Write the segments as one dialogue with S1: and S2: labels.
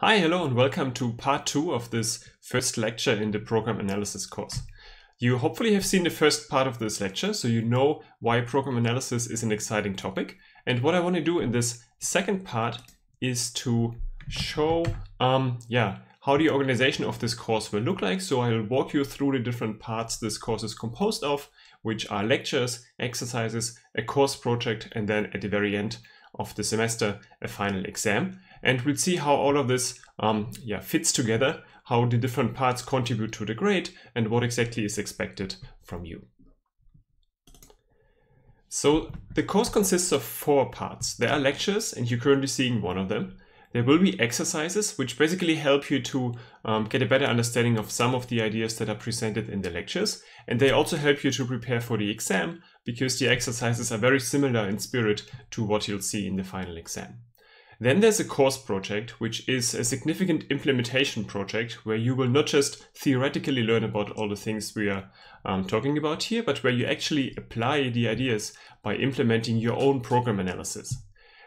S1: Hi, hello, and welcome to part two of this first lecture in the program analysis course. You hopefully have seen the first part of this lecture, so you know why program analysis is an exciting topic. And what I want to do in this second part is to show, um, yeah, how the organization of this course will look like. So I'll walk you through the different parts this course is composed of, which are lectures, exercises, a course project, and then at the very end of the semester, a final exam. And we'll see how all of this um, yeah, fits together, how the different parts contribute to the grade, and what exactly is expected from you. So the course consists of four parts. There are lectures, and you're currently seeing one of them. There will be exercises, which basically help you to um, get a better understanding of some of the ideas that are presented in the lectures. And they also help you to prepare for the exam, because the exercises are very similar in spirit to what you'll see in the final exam. Then there's a course project, which is a significant implementation project where you will not just theoretically learn about all the things we are um, talking about here, but where you actually apply the ideas by implementing your own program analysis.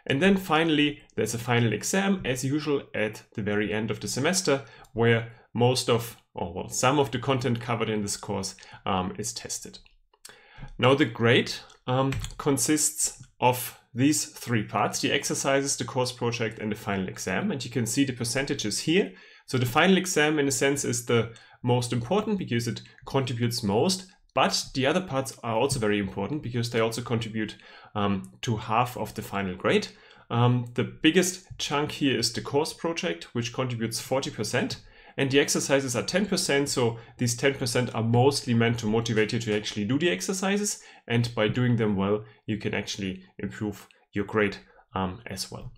S1: And then finally, there's a final exam, as usual, at the very end of the semester, where most of, or well, some of the content covered in this course um, is tested. Now, the grade um, consists of these three parts, the exercises, the course project, and the final exam. And you can see the percentages here. So the final exam, in a sense, is the most important because it contributes most. But the other parts are also very important because they also contribute um, to half of the final grade. Um, the biggest chunk here is the course project, which contributes 40%. And the exercises are 10%, so these 10% are mostly meant to motivate you to actually do the exercises. And by doing them well, you can actually improve your grade um, as well.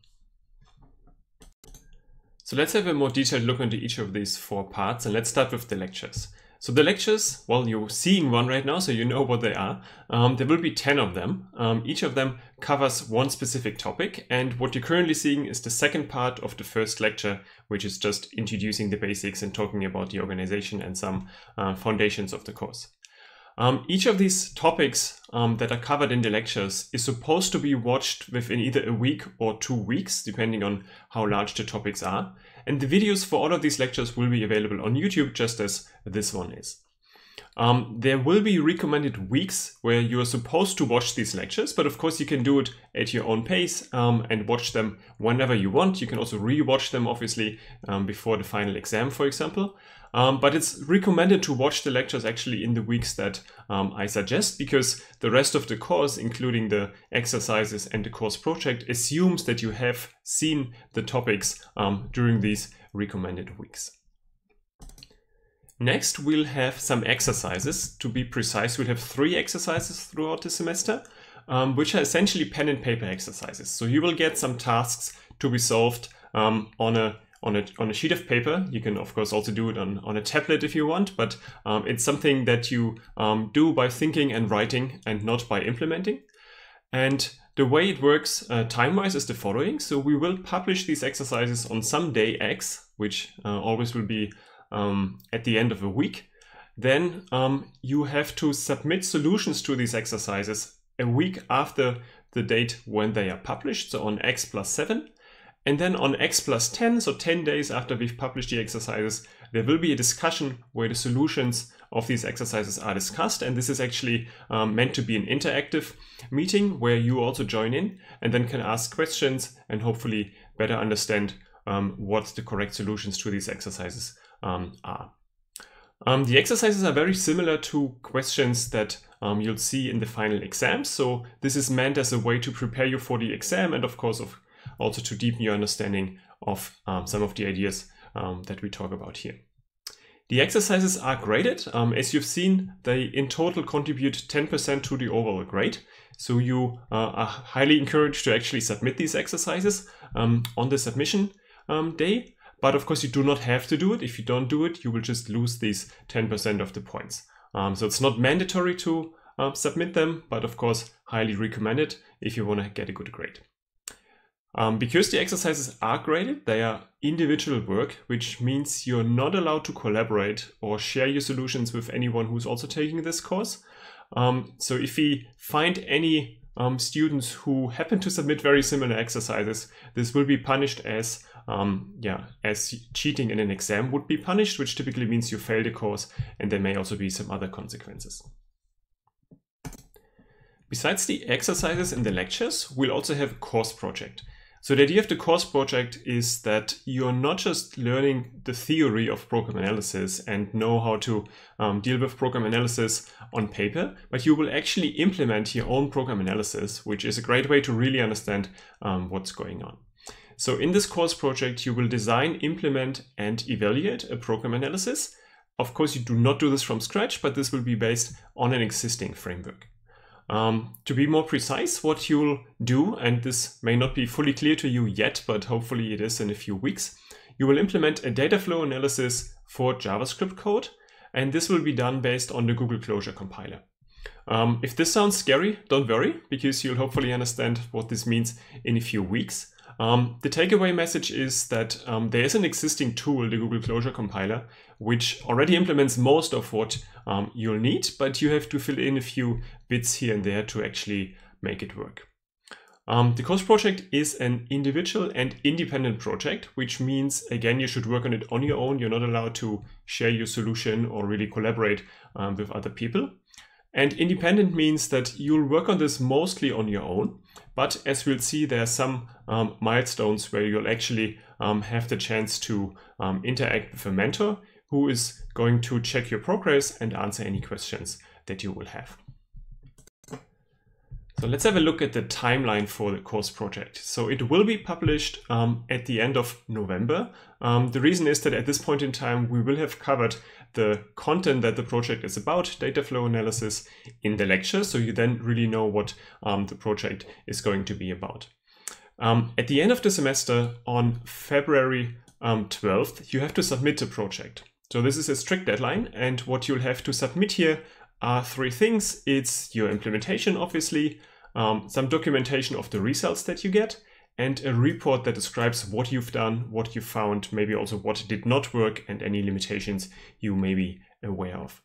S1: So let's have a more detailed look into each of these four parts and let's start with the lectures. So the lectures, well, you're seeing one right now, so you know what they are. Um, there will be 10 of them. Um, each of them covers one specific topic. And what you're currently seeing is the second part of the first lecture, which is just introducing the basics and talking about the organization and some uh, foundations of the course. Um, each of these topics um, that are covered in the lectures is supposed to be watched within either a week or two weeks, depending on how large the topics are. And the videos for all of these lectures will be available on YouTube just as this one is. Um, there will be recommended weeks where you are supposed to watch these lectures, but of course you can do it at your own pace um, and watch them whenever you want. You can also re-watch them obviously um, before the final exam, for example. Um, but it's recommended to watch the lectures actually in the weeks that um, I suggest because the rest of the course, including the exercises and the course project, assumes that you have seen the topics um, during these recommended weeks. Next, we'll have some exercises. To be precise, we'll have three exercises throughout the semester, um, which are essentially pen and paper exercises. So you will get some tasks to be solved um, on a on a, on a sheet of paper. You can, of course, also do it on, on a tablet if you want, but um, it's something that you um, do by thinking and writing and not by implementing. And the way it works uh, time-wise is the following. So we will publish these exercises on some day X, which uh, always will be um, at the end of a week, then um, you have to submit solutions to these exercises a week after the date when they are published, so on X plus 7. And then on X plus 10, so 10 days after we've published the exercises, there will be a discussion where the solutions of these exercises are discussed. And this is actually um, meant to be an interactive meeting where you also join in and then can ask questions and hopefully better understand um, what the correct solutions to these exercises um, are. Um, the exercises are very similar to questions that um, you'll see in the final exam. So this is meant as a way to prepare you for the exam and of course of also to deepen your understanding of um, some of the ideas um, that we talk about here. The exercises are graded. Um, as you've seen, they in total contribute 10% to the overall grade. So you uh, are highly encouraged to actually submit these exercises on the submission day. But of course, you do not have to do it. If you don't do it, you will just lose these 10% of the points. Um, so it's not mandatory to uh, submit them, but of course, highly recommended if you want to get a good grade. Um, because the exercises are graded, they are individual work, which means you're not allowed to collaborate or share your solutions with anyone who's also taking this course. Um, so if we find any um, students who happen to submit very similar exercises, this will be punished as um, yeah, as cheating in an exam would be punished, which typically means you fail the course, and there may also be some other consequences. Besides the exercises and the lectures, we'll also have a course project. So the idea of the course project is that you're not just learning the theory of program analysis and know how to um, deal with program analysis on paper, but you will actually implement your own program analysis, which is a great way to really understand um, what's going on. So in this course project, you will design, implement, and evaluate a program analysis. Of course, you do not do this from scratch, but this will be based on an existing framework. Um, to be more precise, what you'll do, and this may not be fully clear to you yet, but hopefully it is in a few weeks, you will implement a data flow analysis for JavaScript code, and this will be done based on the Google Closure compiler. Um, if this sounds scary, don't worry, because you'll hopefully understand what this means in a few weeks. Um, the takeaway message is that um, there is an existing tool, the Google Closure Compiler, which already implements most of what um, you'll need, but you have to fill in a few bits here and there to actually make it work. Um, the course project is an individual and independent project, which means, again, you should work on it on your own. You're not allowed to share your solution or really collaborate um, with other people. And independent means that you'll work on this mostly on your own. But as we'll see, there are some um, milestones where you'll actually um, have the chance to um, interact with a mentor who is going to check your progress and answer any questions that you will have. So let's have a look at the timeline for the course project. So it will be published um, at the end of November. Um, the reason is that at this point in time, we will have covered the content that the project is about, data flow analysis in the lecture. So you then really know what um, the project is going to be about. Um, at the end of the semester on February 12th, um, you have to submit a project. So this is a strict deadline and what you'll have to submit here are three things. It's your implementation, obviously, um, some documentation of the results that you get, and a report that describes what you've done, what you found, maybe also what did not work, and any limitations you may be aware of.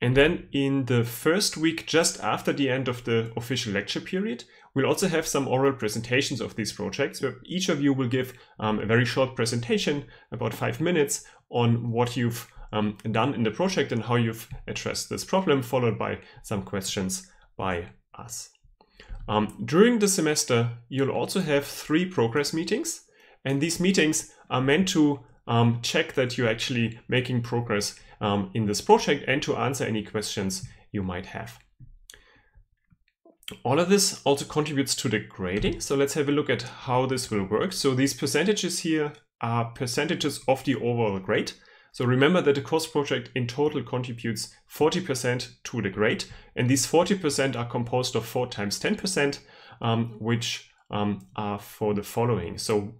S1: And then in the first week, just after the end of the official lecture period, we'll also have some oral presentations of these projects where each of you will give um, a very short presentation, about five minutes, on what you've um, done in the project and how you've addressed this problem, followed by some questions by us. Um, during the semester, you'll also have three progress meetings, and these meetings are meant to um, check that you're actually making progress um, in this project and to answer any questions you might have. All of this also contributes to the grading. So let's have a look at how this will work. So these percentages here are percentages of the overall grade. So remember that the course project in total contributes 40% to the grade, and these 40% are composed of 4 times 10%, um, which um, are for the following. So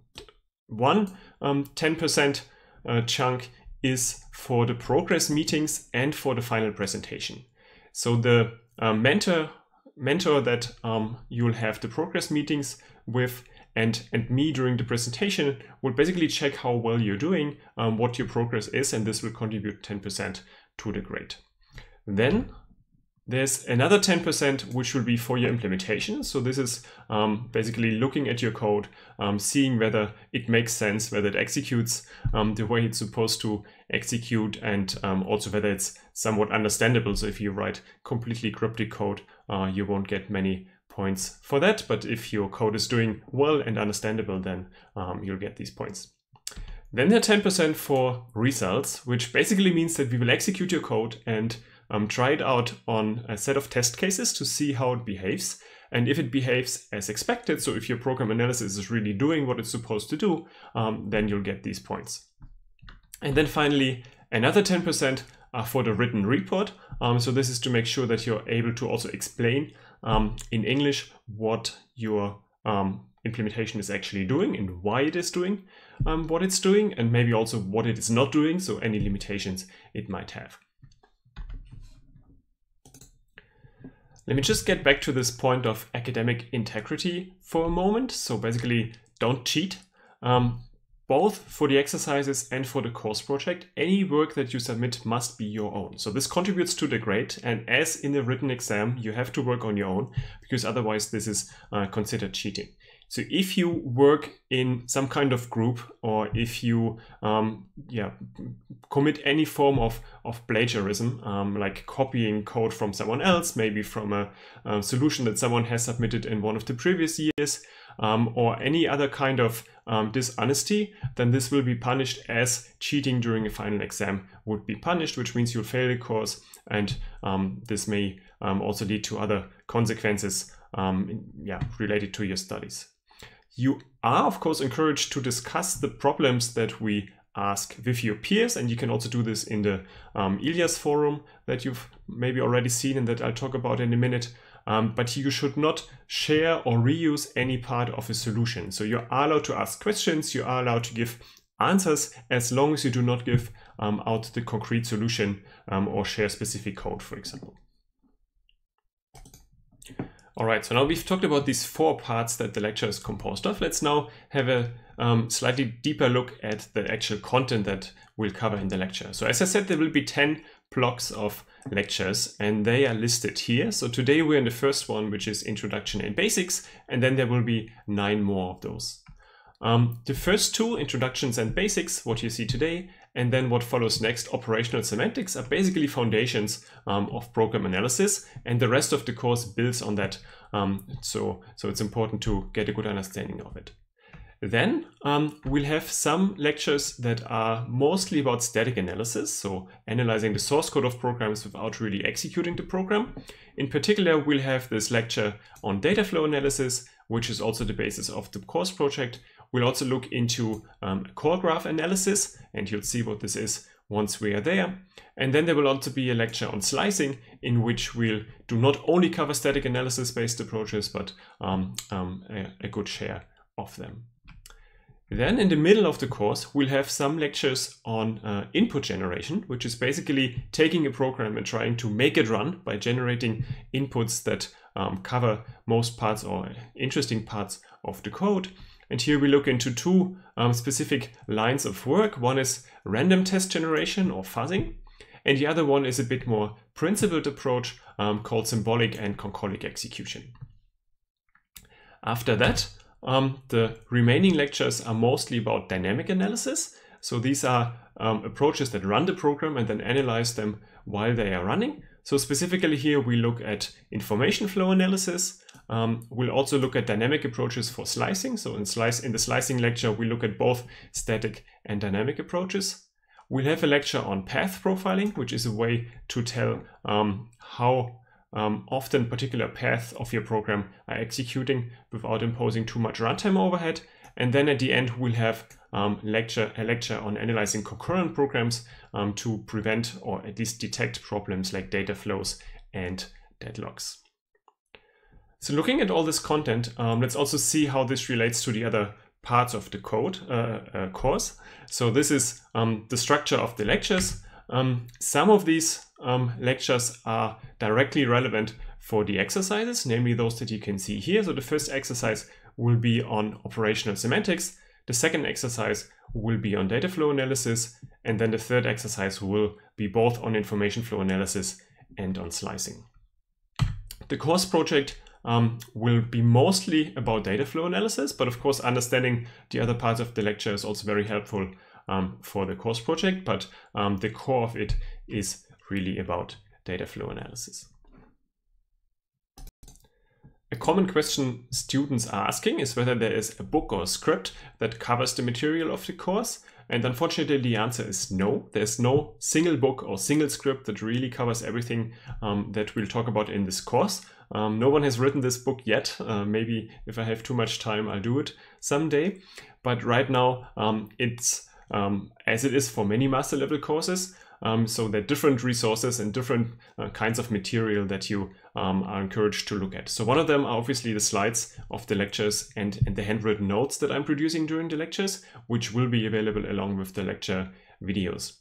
S1: one 10% um, uh, chunk is for the progress meetings and for the final presentation. So the uh, mentor mentor that um, you'll have the progress meetings with and, and me during the presentation will basically check how well you're doing, um, what your progress is, and this will contribute 10% to the grade. Then there's another 10% which will be for your implementation. So this is um, basically looking at your code, um, seeing whether it makes sense, whether it executes um, the way it's supposed to execute, and um, also whether it's somewhat understandable. So if you write completely cryptic code, uh, you won't get many points for that. But if your code is doing well and understandable, then um, you'll get these points. Then there are 10% for results, which basically means that we will execute your code and um, try it out on a set of test cases to see how it behaves. And if it behaves as expected, so if your program analysis is really doing what it's supposed to do, um, then you'll get these points. And then finally, another 10% are for the written report. Um, so this is to make sure that you're able to also explain um, in English what your um, implementation is actually doing and why it is doing um, what it's doing, and maybe also what it is not doing, so any limitations it might have. Let me just get back to this point of academic integrity for a moment. So basically, don't cheat. Um, both for the exercises and for the course project, any work that you submit must be your own. So this contributes to the grade. And as in the written exam, you have to work on your own because otherwise this is uh, considered cheating. So if you work in some kind of group or if you um, yeah, commit any form of, of plagiarism, um, like copying code from someone else, maybe from a, a, solution that someone has submitted in one of the previous years, um, or any other kind of um, dishonesty, then this will be punished as cheating during a final exam would be punished, which means you'll fail the course and um, this may um, also lead to other consequences yeah, related to your studies. You are, of course, encouraged to discuss the problems that we ask with your peers, and you can also do this in the um, Ilias forum that you've maybe already seen and that I'll talk about in a minute. Um, but you should not share or reuse any part of a solution. So you are allowed to ask questions, you are allowed to give answers as long as you do not give um, out the concrete solution um, or share specific code, for example. All right, so now we've talked about these four parts that the lecture is composed of. Let's now have a um, slightly deeper look at the actual content that we'll cover in the lecture. So as I said, there will be 10 blocks of lectures and they are listed here. So today we're in the first one, which is Introduction and Basics, and then there will be nine more of those. Um, the first two, Introductions and Basics, what you see today, and then what follows next, operational semantics, are basically foundations um, of program analysis. And the rest of the course builds on that. Um, so, so it's important to get a good understanding of it. Then um, we'll have some lectures that are mostly about static analysis, so analyzing the source code of programs without really executing the program. In particular, we'll have this lecture on data flow analysis, which is also the basis of the course project, We'll also look into um, call graph analysis, and you'll see what this is once we are there. And then there will also be a lecture on slicing, in which we'll do not only cover static analysis based approaches, but um, um, a, a good share of them. Then in the middle of the course, we'll have some lectures on uh, input generation, which is basically taking a program and trying to make it run by generating inputs that um, cover most parts or interesting parts of the code. And here we look into two um, specific lines of work. One is random test generation or fuzzing, and the other one is a bit more principled approach um, called symbolic and concolic execution. After that, um, the remaining lectures are mostly about dynamic analysis. So these are um, approaches that run the program and then analyze them while they are running. So specifically here we look at information flow analysis, um, we'll also look at dynamic approaches for slicing. So in, slice, in the slicing lecture, we look at both static and dynamic approaches. We'll have a lecture on path profiling, which is a way to tell um, how um, often particular paths of your program are executing without imposing too much runtime overhead. And then at the end, we'll have um, lecture, a lecture on analyzing concurrent programs um, to prevent or at least detect problems like data flows and deadlocks. So looking at all this content, um, let's also see how this relates to the other parts of the code uh, uh, course. So this is um, the structure of the lectures. Um, some of these um, lectures are directly relevant for the exercises, namely those that you can see here. So the first exercise will be on operational semantics. The second exercise will be on data flow analysis. And then the third exercise will be both on information flow analysis and on slicing. The course project um, will be mostly about data flow analysis, but of course understanding the other parts of the lecture is also very helpful um, for the course project, but um, the core of it is really about data flow analysis. A common question students are asking is whether there is a book or a script that covers the material of the course. And unfortunately, the answer is no. There's no single book or single script that really covers everything um, that we'll talk about in this course. Um, no one has written this book yet. Uh, maybe if I have too much time, I'll do it someday. But right now, um, it's um, as it is for many master level courses. Um, so there are different resources and different uh, kinds of material that you um, are encouraged to look at. So one of them are obviously the slides of the lectures and, and the handwritten notes that I'm producing during the lectures, which will be available along with the lecture videos.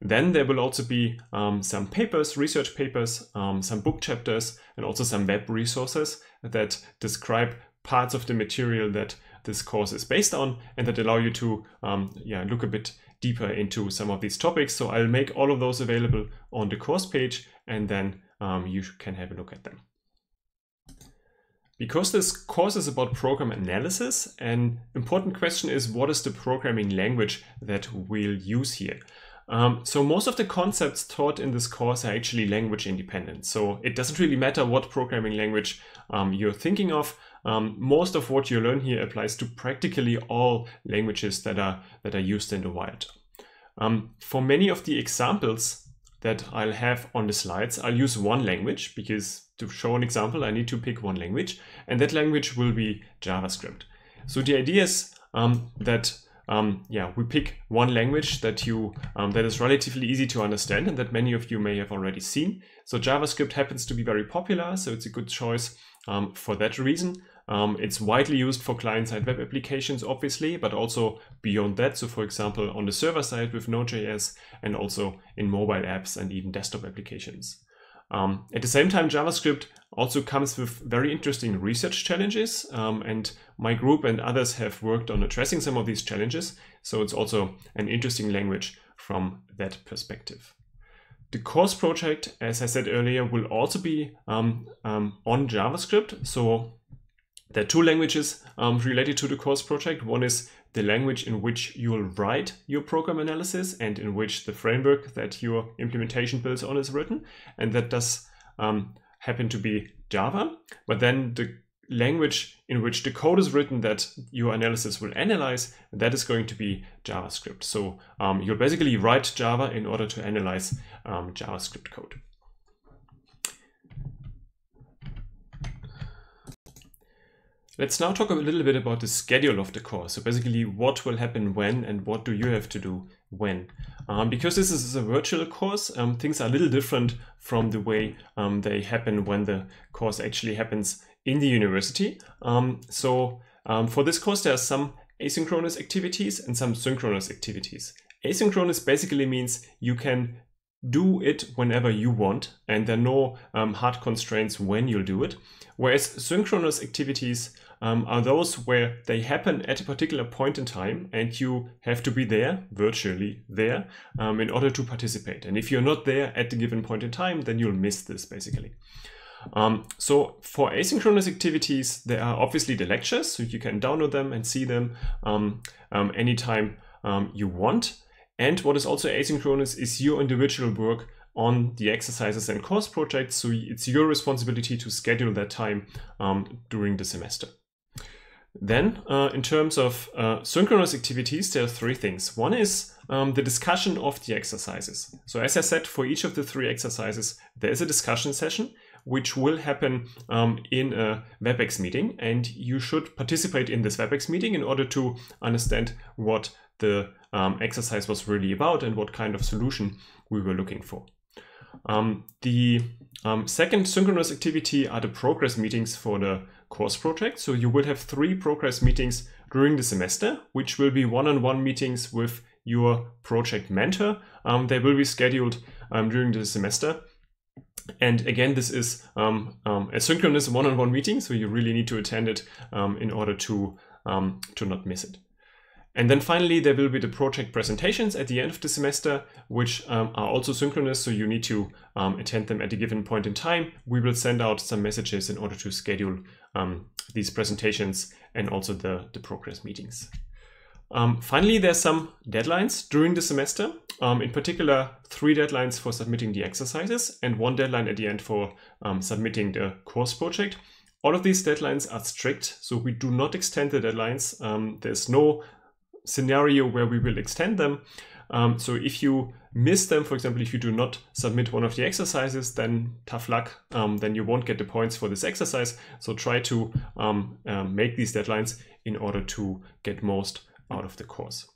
S1: Then there will also be um, some papers, research papers, um, some book chapters, and also some web resources that describe parts of the material that this course is based on and that allow you to um, yeah, look a bit deeper into some of these topics. So I'll make all of those available on the course page and then um, you can have a look at them. Because this course is about program analysis, an important question is what is the programming language that we'll use here? Um, so most of the concepts taught in this course are actually language independent. So it doesn't really matter what programming language um, you're thinking of. Um, most of what you learn here applies to practically all languages that are, that are used in the wild. Um, for many of the examples that I'll have on the slides, I'll use one language because to show an example, I need to pick one language and that language will be JavaScript. So the idea is um, that um, yeah, we pick one language that you um, that is relatively easy to understand and that many of you may have already seen. So JavaScript happens to be very popular, so it's a good choice um, for that reason. Um, it's widely used for client-side web applications, obviously, but also beyond that. So for example, on the server side with Node.js and also in mobile apps and even desktop applications. Um, at the same time, JavaScript also comes with very interesting research challenges, um, and my group and others have worked on addressing some of these challenges, so it's also an interesting language from that perspective. The course project, as I said earlier, will also be um, um on JavaScript, so there are two languages um, related to the course project. One is the language in which you'll write your program analysis and in which the framework that your implementation builds on is written. And that does um, happen to be Java. But then the language in which the code is written that your analysis will analyze, that is going to be JavaScript. So um, you'll basically write Java in order to analyze um, JavaScript code. Let's now talk a little bit about the schedule of the course. So basically what will happen when and what do you have to do when. Um, because this is a virtual course, um, things are a little different from the way um, they happen when the course actually happens in the university. Um, so um, for this course, there are some asynchronous activities and some synchronous activities. Asynchronous basically means you can do it whenever you want and there are no um, hard constraints when you'll do it. Whereas synchronous activities um, are those where they happen at a particular point in time and you have to be there, virtually there, um, in order to participate. And if you're not there at the given point in time, then you'll miss this basically. Um, so for asynchronous activities, there are obviously the lectures, so you can download them and see them um, um, anytime you want. And what is also asynchronous is your individual work on the exercises and course projects. So it's your responsibility to schedule that time um, during the semester. Then, uh, in terms of uh, synchronous activities, there are three things. One is um, the discussion of the exercises. So as I said, for each of the three exercises, there is a discussion session which will happen um, in a WebEx meeting. And you should participate in this WebEx meeting in order to understand what the um, exercise was really about and what kind of solution we were looking for. Um, the um, second synchronous activity are the progress meetings for the course project. So you will have three progress meetings during the semester, which will be one-on-one -on -one meetings with your project mentor. Um, they will be scheduled um, during the semester. And again, this is um, um a synchronous one-on-one -on -one meeting, so you really need to attend it um, in order to, um, to not miss it. And then finally, there will be the project presentations at the end of the semester, which um, are also synchronous, so you need to um, attend them at a given point in time. We will send out some messages in order to schedule um, these presentations and also the, the progress meetings. Um, finally, there's some deadlines during the semester. Um, in particular, three deadlines for submitting the exercises and one deadline at the end for um, submitting the course project. All of these deadlines are strict, so we do not extend the deadlines. there's no scenario where we will extend them. Um, so if you miss them, for example, if you do not submit one of the exercises, then tough luck, um, then you won't get the points for this exercise. So try to um, uh, make these deadlines in order to get most out of the course.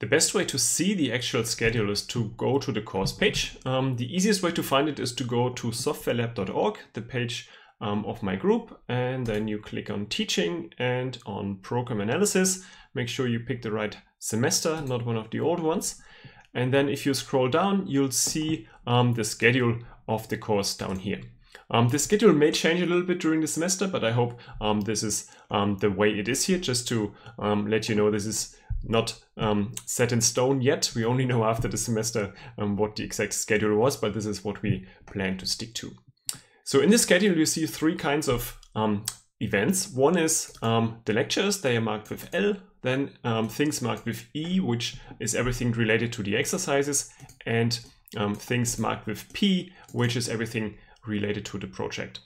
S1: The best way to see the actual schedule is to go to the course page. Um, the easiest way to find it is to go to softwarelab.org, the page um, of my group and then you click on teaching and on program analysis. Make sure you pick the right semester, not one of the old ones. And then if you scroll down, you'll see um, the schedule of the course down here. Um, the schedule may change a little bit during the semester, but I hope um, this is um, the way it is here, just to um, let you know this is not um, set in stone yet. We only know after the semester um, what the exact schedule was, but this is what we plan to stick to. So in this schedule, you see three kinds of events. One is the lectures, they are marked with L, then things marked with E, which is everything related to the exercises, and um, things marked with P, which is everything related to the project.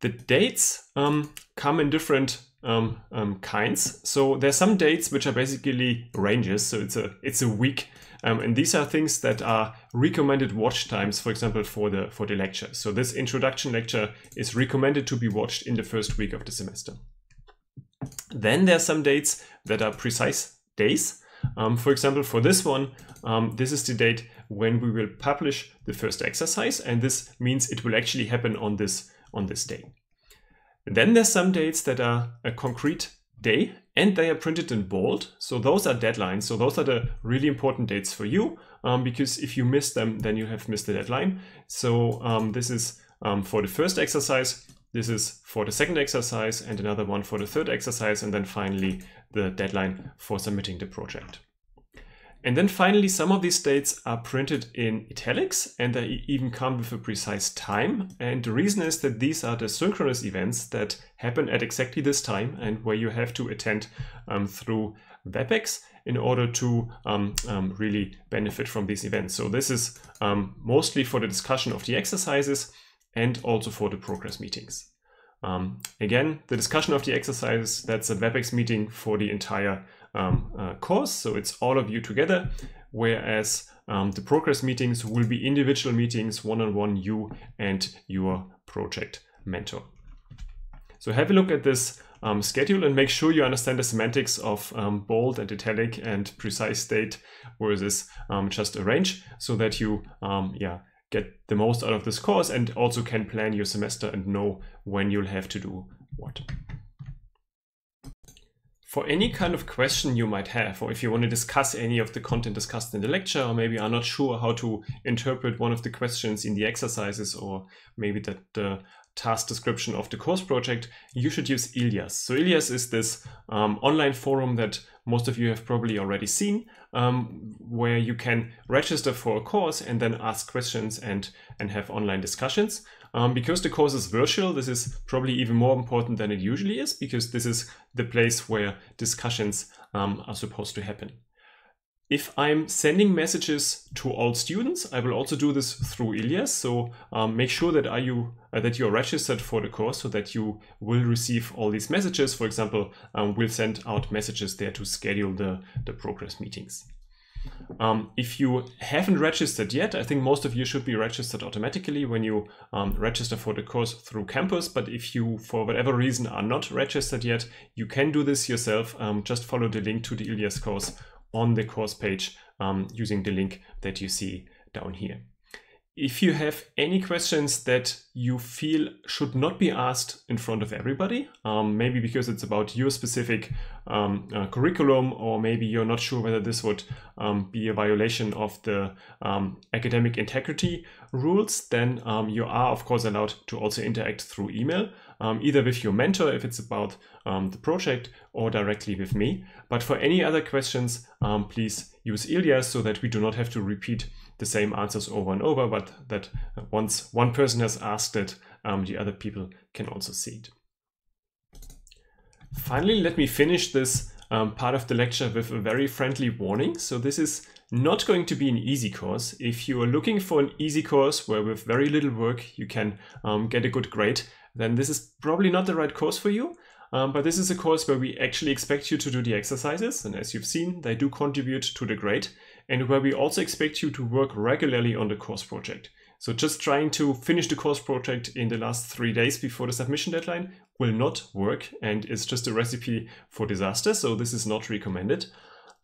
S1: The dates um, come in different um, um kinds. So there's some dates which are basically ranges. So it's a it's a week, um, and these are things that are recommended watch times. For example, for the for the lecture. So this introduction lecture is recommended to be watched in the first week of the semester. Then there are some dates that are precise days. Um, for example, for this one, um, this is the date when we will publish the first exercise, and this means it will actually happen on this, on this day. Then there's some dates that are a concrete day and they are printed in bold. So those are deadlines. So those are the really important dates for you um, because if you miss them, then you have missed the deadline. So um, this is um, for the first exercise. This is for the second exercise and another one for the third exercise. And then finally the deadline for submitting the project. And then finally, some of these dates are printed in italics and they even come with a precise time. And the reason is that these are the synchronous events that happen at exactly this time and where you have to attend um, through WebEx in order to um, um, really benefit from these events. So this is um, mostly for the discussion of the exercises and also for the progress meetings. Um, again, the discussion of the exercises, that's a WebEx meeting for the entire um, uh, course. So it's all of you together, whereas um, the progress meetings will be individual meetings, one-on-one -on -one, you and your project mentor. So have a look at this um, schedule and make sure you understand the semantics of um, bold and italic and precise date versus um, just a range so that you um, yeah, get the most out of this course and also can plan your semester and know when you'll have to do what. For any kind of question you might have, or if you want to discuss any of the content discussed in the lecture, or maybe are not sure how to interpret one of the questions in the exercises, or maybe that the task description of the course project, you should use Ilias. So Ilias is this um, online forum that most of you have probably already seen, um, where you can register for a course and then ask questions and, and have online discussions. Um, because the course is virtual, this is probably even more important than it usually is, because this is the place where discussions um, are supposed to happen. If I'm sending messages to all students, I will also do this through Ilias. So um, make sure that are you uh, that you are registered for the course so that you will receive all these messages. For example, um, we'll send out messages there to schedule the, the progress meetings. Um, if you haven't registered yet, I think most of you should be registered automatically when you um, register for the course through campus. But if you, for whatever reason, are not registered yet, you can do this yourself. Um, just follow the link to the Ilias course on the course page um, using the link that you see down here. If you have any questions that you feel should not be asked in front of everybody, um, maybe because it's about your specific um, uh, curriculum, or maybe you're not sure whether this would um, be a violation of the um, academic integrity rules, then um, you are, of course, allowed to also interact through email, um, either with your mentor if it's about the project or directly with me. But for any other questions, please use Ilias so that we do not have to repeat the same answers over and over, but that once one person has asked it, um, the other people can also see it. Finally, let me finish this um, part of the lecture with a very friendly warning. So this is not going to be an easy course. If you are looking for an easy course where with very little work you can um, get a good grade, then this is probably not the right course for you. Um, but this is a course where we actually expect you to do the exercises. And as you've seen, they do contribute to the grade and where we also expect you to work regularly on the course project. So just trying to finish the course project in the last three days before the submission deadline will not work and is just a recipe for disaster. So this is not recommended.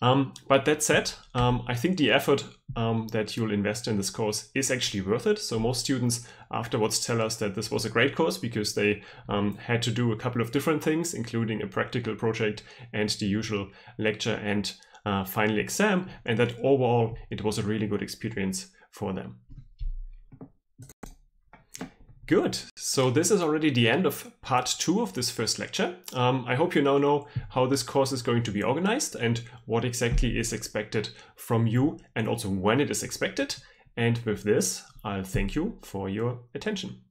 S1: Um, but that said, um, I think the effort um, that you'll invest in this course is actually worth it. So most students afterwards tell us that this was a great course because they um, had to do a couple of different things, including a practical project and the usual lecture and uh, final exam, and that overall it was a really good experience for them. Good. So this is already the end of part two of this first lecture. Um, I hope you now know how this course is going to be organized and what exactly is expected from you and also when it is expected. And with this, I'll thank you for your attention.